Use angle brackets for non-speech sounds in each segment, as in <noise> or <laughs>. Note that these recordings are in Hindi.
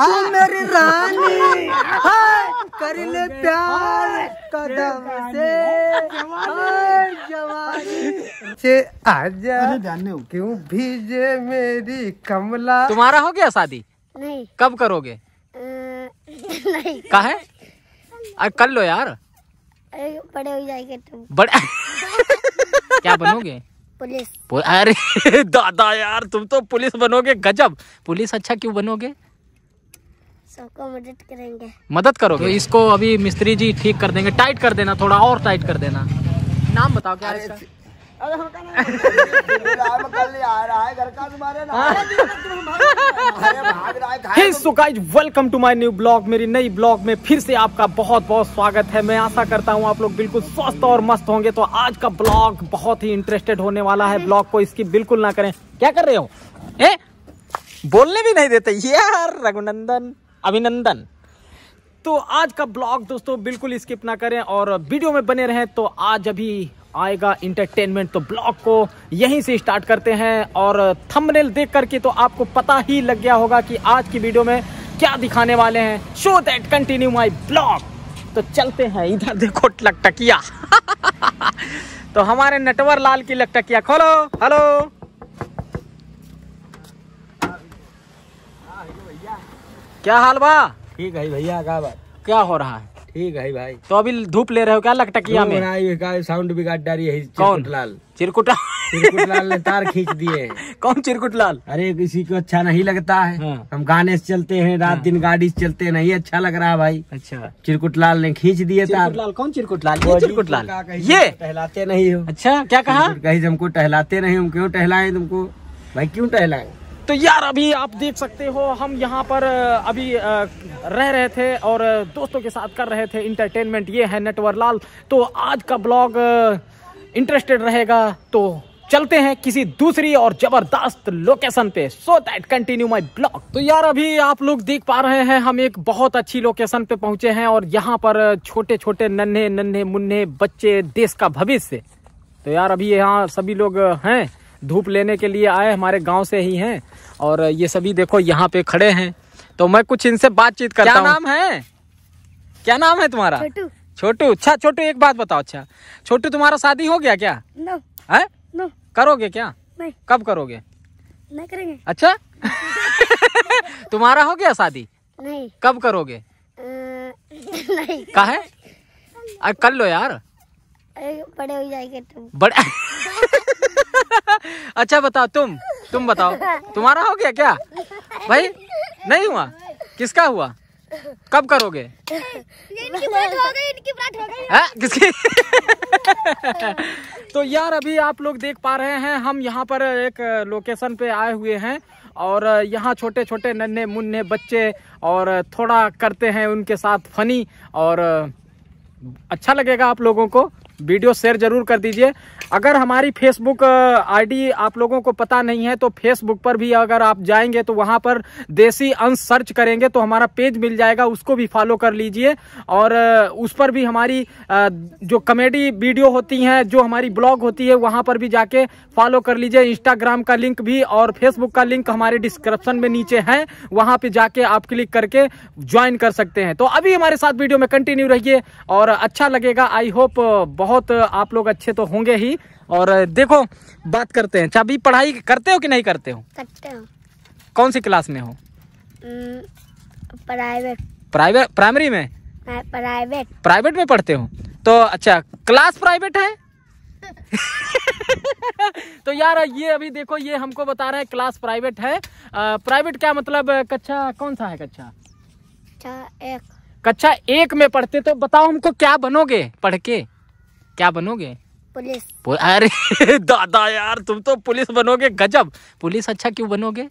आ मेरी रानी। हाय कर ले प्यार कदम से। हाय जवानी। से आजा क्यों भीजे मेरी कमला? तुम्हारा हो गया शादी? नहीं। कब करोगे? नहीं। का है? अरे कर लो यार। बड़े हो जाएँगे तुम। बड़े <laughs> क्या बनोगे? पुलिस। अरे <laughs> दादा यार तुम तो पुलिस बनोगे गजब। पुलिस अच्छा क्यों बनोगे? सबको मदद करेंगे। मदद करोगे? तो इसको अभी मिस्त्री जी ठीक कर देंगे। टाइट कर देना थोड़ा और टाइट कर देना। नाम बताओ क्या इसका? Hey? So guys welcome to my new blog मेरी नई ब्लॉग में फिर से आपका बहुत बहुत स्वागत है। मैं आशा करता हूँ आप लोग बिल्कुल स्वस्थ और मस्त होंगे। तो आज का ब्लॉग बहुत ही इंटरेस्टेड होने वाला है। ब्लॉग को इसकी बिल्कुल ना करें। क्या कर रहे हो? ए बोलने भी नहीं देते। यार रघुनंदन। अभिनंदन। तो आज का ब्लॉग दोस्तों बिल्कुल स्किप ना करें और वीडियो में बने रहें तो आज अभी आएगा इंटरटेनमेंट तो ब्लॉग को यहीं से स्टार्ट करते हैं और थंबनेल देख करके तो आपको पता ही लग गया होगा कि आज की वीडियो में क्या दिखाने वाले हैं। So that continue my blog तो चलते हैं इधर देखो लकटकिया। <laughs> तो हमारे नटवर लाल की लकटकिया खोलो। हेलो क्या हाल बा? ठीक है भैया का बात? क्या हो रहा है? ठीक है भाई। तो अभी धूप ले रहे हो क्या लकटकिया में? साउंड बिगाड़ डाली है कौन? लाल चिरकुटा लाल ने तार खींच दिए हैं। <laughs> कौन चिरकुट लाल अरे किसी को अच्छा नहीं लगता है। हाँ। हम गाने से चलते हैं रात दिन गाड़ी से चलते हैं नहीं अच्छा लग रहा भाई। अच्छा। चिरकुटलाल ने खींच दिए तार। कौन चिरकुट लाल ये चिरकुट लाल कहीं ये। टहलाते नहीं हो। अच्छा क्या कहा? कहीं हमको टहलाते नहीं हम क्यों टहलाए तुमको? भाई क्यों टहलाए? तो यार अभी आप देख सकते हो, हम यहाँ पर अभी रह रहे थे और दोस्तों के साथ कर रहे थे इंटरटेनमेंट ये है नटवर लाल तो आज का ब्लॉग इंटरेस्टेड रहेगा। तो चलते हैं किसी दूसरी और ज़बरदस्त लोकेशन पे। So that continue my blog तो यार अभी आप लोग देख पा रहे हैं, हम एक बहुत अच्छी लोकेशन पे पहुँचे हैं और यहाँ पर छोटे छोटे नन्हे नन्हे मुन्ने बच्चे देश का भविष्य। तो यार अभी यहाँ सभी लोग हैं। धूप लेने के लिए आए हमारे गाँव से ही हैं और ये सभी देखो यहाँ पे खड़े हैं। तो मैं कुछ इनसे बातचीत करता क्या नाम है? क्या नाम है तुम्हारा? छोटू। छोटू। अच्छा छोटू एक बात बताओ। अच्छा छोटू तुम्हारा शादी हो गया क्या? नो है? नो करोगे क्या? नहीं। कब करोगे? नहीं करेंगे। अच्छा? <laughs> तुम्हारा हो गया शादी? नहीं। कब करोगे? <laughs> नहीं। का है? कर लो यार। बड़े हो जाएँगे तुम। बड़े अच्छा बताओ तुम तुम बताओ। तुम्हारा हो गया क्या? भाई नहीं हुआ? किसका हुआ? कब करोगे? इनकी हो गई इनकी बात हो गई। है किसकी? तो यार अभी आप लोग देख पा रहे हैं हम यहाँ पर एक लोकेशन पे आए हुए हैं और यहाँ छोटे छोटे नन्हे मुन्ने बच्चे और थोड़ा करते हैं उनके साथ फनी और अच्छा लगेगा आप लोगों को। वीडियो शेयर ज़रूर कर दीजिए। अगर हमारी फेसबुक आईडी आप लोगों को पता नहीं है तो फेसबुक पर भी अगर आप जाएँगे तो वहाँ पर देसी अंश सर्च करेंगे तो हमारा पेज मिल जाएगा, उसको भी फॉलो कर लीजिए। और उस पर भी हमारी जो कॉमेडी वीडियो होती हैं, जो हमारी ब्लॉग होती है, वहाँ पर भी जाके फॉलो कर लीजिए। इंस्टाग्राम का लिंक भी और फेसबुक का लिंक हमारे डिस्क्रिप्शन में नीचे है, वहाँ पर जाके आप क्लिक करके ज्वाइन कर सकते हैं। तो अभी हमारे साथ वीडियो में कंटिन्यू रहिए, और अच्छा लगेगा। आई होप बहुत आप लोग अच्छे तो होंगे ही। और देखो बात करते हैं। चाबी पढ़ाई करते हो कि नहीं करते हो? करते हो। कौन सी क्लास में हो? प्राइवेट। प्राइवेट प्राइमरी में? प्राइवेट। प्राइवेट में पढ़ते हो? तो अच्छा क्लास प्राइवेट है? <laughs> तो यार ये अभी देखो ये हमको बता रहे हैं क्लास प्राइवेट है। प्राइवेट क्या मतलब कक्षा कौन सा है कक्षा? अच्छा एक। कक्षा एक में पढ़ते तो बताओ हमको क्या बनोगे पढ़ के? क्या बनोगे? पुलिस। अरे <laughs> दादा यार तुम तो पुलिस बनोगे गजब। पुलिस अच्छा क्यों बनोगे?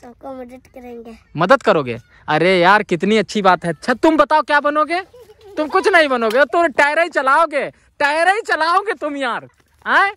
सबको मदद करेंगे। मदद करोगे? अरे यार कितनी अच्छी बात है। अच्छा तुम बताओ क्या बनोगे? तुम कुछ नहीं बनोगे तुम टायर ही चलाओगे। टायर ही चलाओगे तुम यार आए?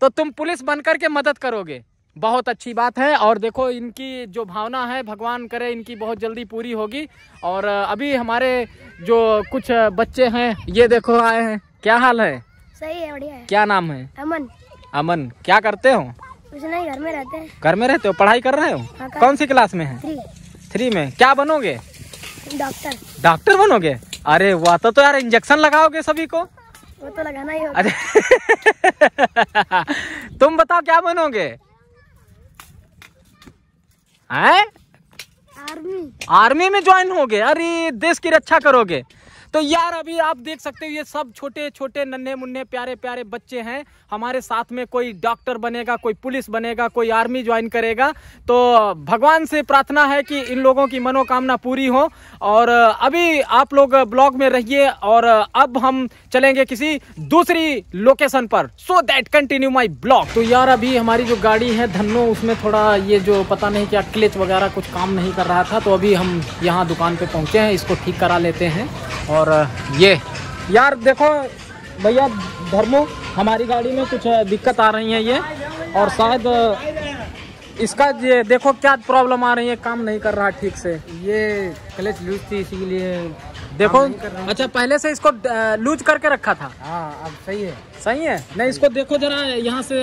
तो तुम पुलिस बनकर के मदद करोगे। बहुत अच्छी बात है और देखो इनकी जो भावना है भगवान करे इनकी बहुत जल्दी पूरी होगी। और अभी हमारे जो कुछ बच्चे हैं ये देखो आए हैं। क्या हाल है? सही है बढ़िया है। क्या नाम है? अमन। अमन क्या करते हो? कुछ नहीं घर में रहते हैं। घर में रहते हो? पढ़ाई कर रहे हो? हाँ, कौन सी क्लास में है? थ्री। थ्री में। क्या बनोगे? डॉक्टर। डॉक्टर बनोगे? अरे वाह तो, तो यार इंजेक्शन लगाओगे सभी को। वो तो लगाना ही होगा। अरे <laughs> तुम बताओ क्या बनोगे? हैं? आर्मी आर्मी में ज्वाइन हो गए अरे देश की रक्षा करोगे। तो यार अभी आप देख सकते हो, ये सब छोटे छोटे, नन्हे, मुन्ने, प्यारे प्यारे बच्चे हैं। हमारे साथ में कोई डॉक्टर बनेगा, कोई पुलिस बनेगा, कोई आर्मी ज्वाइन करेगा। तो भगवान से प्रार्थना है कि इन लोगों की मनोकामना पूरी हो। और अभी आप लोग ब्लॉग में रहिए और अब हम चलेंगे किसी दूसरी लोकेशन पर। So that continue my blog तो यार अभी हमारी जो गाड़ी है धन्नो, उसमें थोड़ा ये जो पता नहीं क्या क्लिच वगैरह कुछ काम नहीं कर रहा था तो अभी हम यहाँ दुकान पे पहुँचे हैं, इसको ठीक करा लेते हैं। और ये। यार देखो भैया धर्मो हमारी गाड़ी में कुछ दिक्कत आ रही है ये। और शायद इसका ये देखो क्या प्रॉब्लम आ रही है काम नहीं कर रहा ठीक से। ये क्लच लूज थी इसीलिए देखो अच्छा पहले से इसको लूज करके रखा था? हाँ अब सही है। सही है? नहीं इसको देखो जरा यहाँ से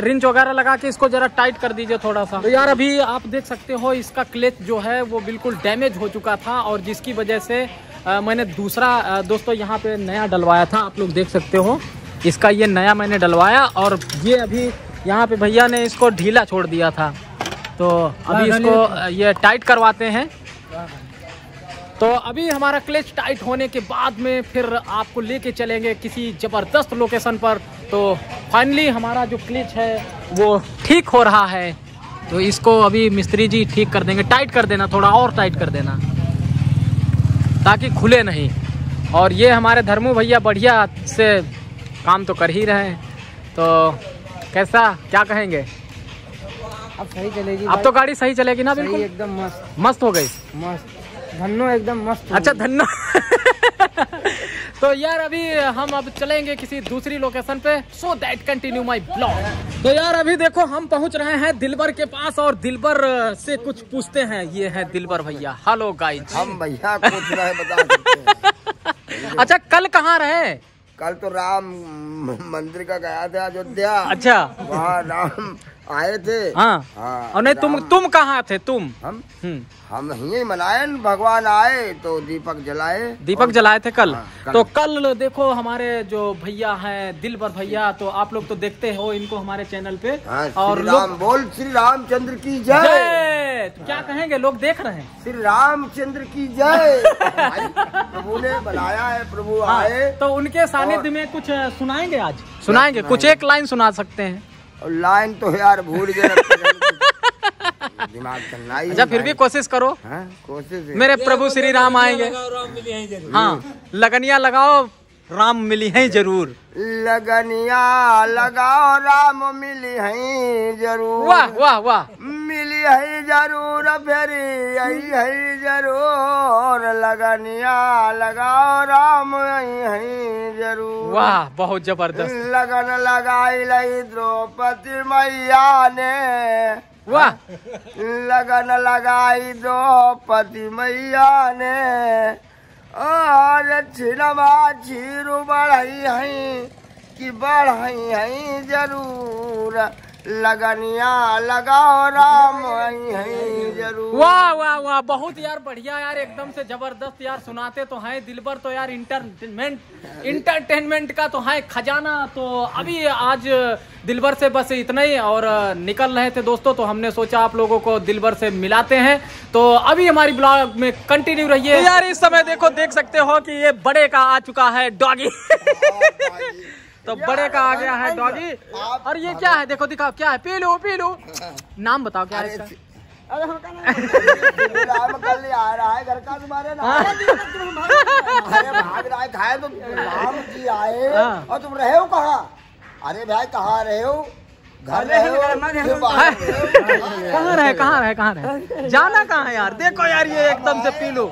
रिंच वगैरह लगा के इसको जरा टाइट कर दीजिए थोड़ा सा तो यार अभी आप देख सकते हो इसका क्लेच जो है वो बिल्कुल डैमेज हो चुका था और जिसकी वजह से अ, मैंने दूसरा अ, दोस्तों यहाँ पे नया डलवाया था आप लोग देख सकते हो। इसका ये नया मैंने डलवाया और ये अभी यहाँ पे भैया ने इसको ढीला छोड़ दिया था। तो अभी इसको ये टाइट करवाते हैं। तो अभी हमारा क्लच टाइट होने के बाद में फिर आपको लेके चलेंगे किसी ज़बरदस्त लोकेशन पर। तो फाइनली हमारा जो क्लच है वो ठीक हो रहा है। तो इसको अभी मिस्त्री जी ठीक कर देंगे। टाइट कर देना थोड़ा और टाइट कर देना। ताकि खुले नहीं। और ये हमारे धर्मू भैया बढ़िया से काम तो कर ही रहे हैं। तो कैसा क्या कहेंगे? अब सही चलेगी अब तो गाड़ी सही चलेगी ना बिल्कुल? एकदम मस्त। मस्त हो गई। मस्त। धन्नो एकदम मस्त अच्छा गई। तो यार अभी हम अब चलेंगे किसी दूसरी लोकेशन पे so that continue my blog तो यार अभी देखो हम पहुँच रहे हैं दिलबर के पास और दिलबर से कुछ पूछते हैं। ये है दिलबर भैया। हेलो गाइज़ हम भैया कुछ बता सकते हैं। <laughs> अच्छा कल कहाँ रहे? कल तो राम मंदिर का गया था अयोध्या। अच्छा। वहाँ राम आए थे। हाँ। हाँ, और नहीं तुम तुम कहाँ थे? तुम? हम? हम्म। हम यही मनाए भगवान आए तो दीपक जलाए। दीपक जलाए थे कल। हाँ, कल। तो कल देखो हमारे जो भैया हैं दिलबर भैया तो आप लोग तो देखते हो इनको हमारे चैनल पे। हाँ, और राम बोल श्री रामचंद्र की जय। जय तो क्या कहेंगे? लोग देख रहे हैं। श्री रामचंद्र की जय। <laughs> प्रभु ने बुलाया है प्रभु हाँ, आए। तो उनके सानिध्य में कुछ सुनाएँगे आज? सुनाएँगे। कुछ एक लाइन सुना सकते हैं। और लाइन तो यार भूल गए रखते दिमाग चलना ही अच्छा फिर भी कोशिश करो। हाँ, कोशिश मेरे प्रभु श्री राम आएँगे। हाँ लगनिया लगाओ राम मिली है ज़रूर। लगनिया लगाओ राम मिली है ज़रूर। वाह वाह वाह। मिली है ज़रूर फिर यही है ज़रूर। लगनिया लगाओ राम यही है ज़रूर। वाह बहुत ज़बरदस्त। लगन लगाई लई द्रौपदी मैया ने। वाह। लगन लगाई द्रौपदी मैया ने। और छिलवा छीरू बढ़ई है कि बढ़ई है ज़रूर। लगनिया लगाओ राम ज़रूर। वाह वाह वाह बहुत यार बढ़िया यार एकदम से ज़बरदस्त यार सुनाते तो हैं दिलबर तो यार इंटरटेनमेंट इंटरटेनमेंट का तो है खजाना तो अभी आज दिलबर से बस इतना ही और निकल रहे थे दोस्तों तो हमने सोचा आप लोगों को दिलबर से मिलाते हैं तो अभी हमारी ब्लॉग में कंटिन्यू रहिए। यार इस समय देखो देख सकते हो कि ये बड़े का आ चुका है डॉगी तो बड़े का आ गया है डॉगी। और ये क्या है? देखो दिखाओ क्या है? पी लो पी लो नाम बताओ क्या है इसका? राम कल आ रहा है घर का तुम्हारे अरे भाग रहा है खाए तो राम जी आए। हाँ। और तुम रहे हो कहाँ? अरे भाई कहाँ रहे हो? घर कहाँ रहे कहाँ रहे कहाँ रहे? जाना कहाँ है यार? देखो यार ये एकदम से पी लो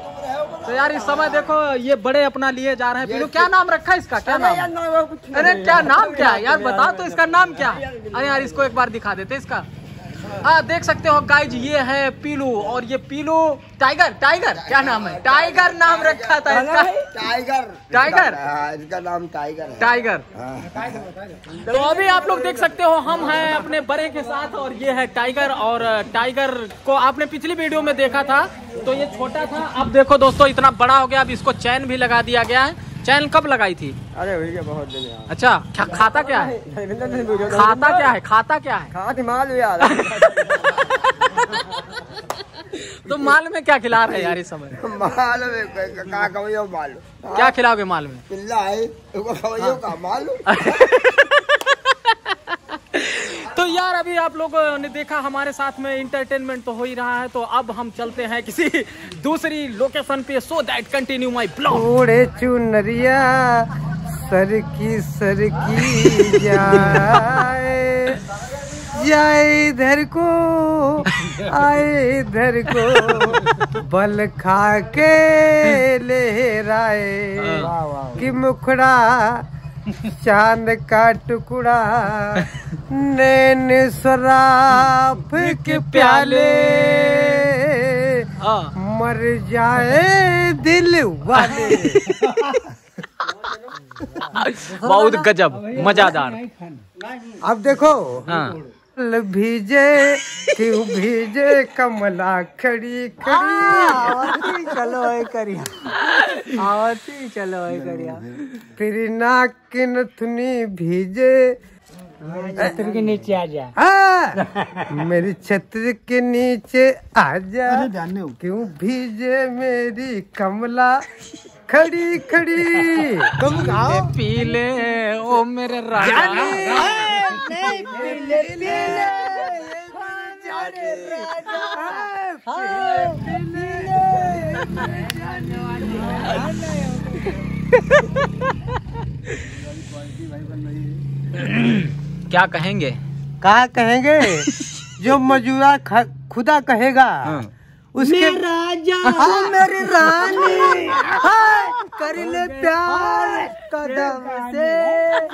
तो यार इस समय देखो ये बड़े अपना लिए जा रहे हैं पीलू। क्या नाम रखा है इसका? क्या नाम? अरे क्या नाम क्या है? यार बताओ तो इसका नाम क्या है? अरे यार इसको एक बार दिखा देते इसका। हाँ देख सकते हो गाइज़ ये है पीलू और ये पीलू टाइगर टाइगर क्या नाम है? टाइगर नाम रखा था इसका। Tiger tiger? हाँ, इसका नाम टाइगर टाइगर हाँ। तो अभी आप लोग देख सकते हो हम हैं अपने बड़े के साथ और ये है टाइगर और टाइगर को आपने पिछली वीडियो में देखा था। तो ये छोटा था अब देखो दोस्तों इतना बड़ा हो गया अब इसको चैन भी लगा दिया गया है। चैन कब लगाई थी? अरे भैया बहुत दिन यार। अच्छा क्या खाता क्या है? खाता क्या है? खाता क्या है? खाती माल यार <laughs> तो माल में क्या खिला रहे यार इस समय? माल में क- का माल। क्या खिलाओगे माल में? पिल्ला है माल। <laughs> यार अभी आप लोगों ने देखा हमारे साथ में इंटरटेनमेंट तो हो ही रहा है तो अब हम चलते हैं किसी दूसरी लोकेशन पे so that continue my blog चुनरिया सर की सर की जाए। जाए इधर को आए इधर को बल खा के लहराए कि मुखड़ा चाँद का टुकड़ा नैन शराब के प्याले। हाँ। मर जाए दिल वाले। बहुत गजब मजादार। अब देखो हाँ। भीजे क्यों भीजे कमला खड़ी खड़ी। चलो है करिया। आवती चलो है करिया। फिर नाक किन नथुनी भीजे छत्र के नीचे आ जा। मेरी छत्र के नीचे आ जा। क्यों भीजे मेरी कमला? खड़ी खड़ी। तुम गाओ पीले ओ मेरे राजा। क्या कहेंगे? कहा कहेंगे? <laughs> जो मजूरा खुदा कहेगा उसके राजा <laughs> हाँ मेरी रानी। <laughs> हाय, कर ले प्यार कदम से।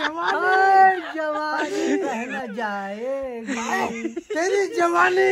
हाय, जवानी। रहना <laughs> जाएगी। तेरी जवानी।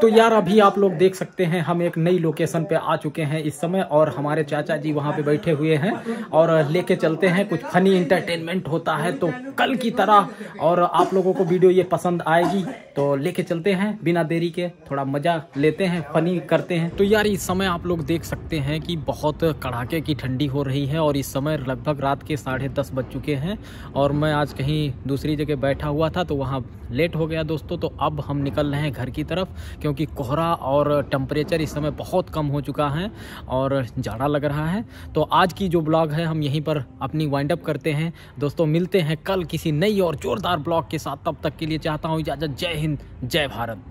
तो यार अभी आप लोग देख सकते हैं हम एक नई लोकेशन पे आ चुके हैं इस समय और हमारे चाचा जी वहाँ पे बैठे हुए हैं और लेके चलते हैं। कुछ फनी इंटरटेनमेंट होता है तो कल की तरह और आप लोगों को वीडियो ये पसंद आएगी तो लेके चलते हैं बिना देरी के। थोड़ा मज़ा लेते हैं फनी करते हैं। तो यार, इस समय आप लोग देख सकते हैं कि बहुत कड़ाके की ठंडी हो रही है और इस समय लगभग रात के साढ़े दस बज चुके हैं और मैं आज कहीं दूसरी जगह बैठा हुआ था तो वहाँ लेट हो गया दोस्तों तो अब हम निकल रहे हैं घर की तरफ़ क्योंकि कोहरा और टेम्परेचर इस समय बहुत कम हो चुका है और जाड़ा लग रहा है। तो आज की जो ब्लॉग है, हम यहीं पर अपनी वाइंड अप करते हैं। दोस्तों, मिलते हैं कल किसी नई और जोरदार ब्लॉग के साथ। तब तक के लिए चाहता हूँ इजाज़त। जय हिंद, जय भारत।